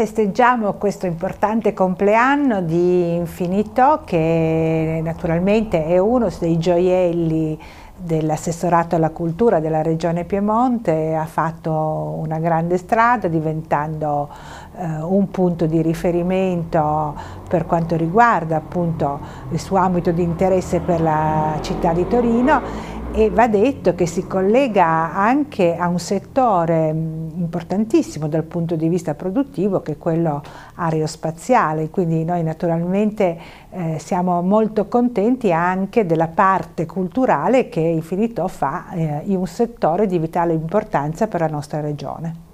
Festeggiamo questo importante compleanno di Infinito che naturalmente è uno dei gioielli dell'assessorato alla cultura della regione Piemonte, ha fatto una grande strada diventando eh, un punto di riferimento per quanto riguarda appunto il suo ambito di interesse per la città di Torino e va detto che si collega anche a un settore importantissimo dal punto di vista produttivo che è quello aerospaziale, quindi noi naturalmente eh, siamo molto contenti anche della parte culturale che Infinito fa eh, in un settore di vitale importanza per la nostra regione.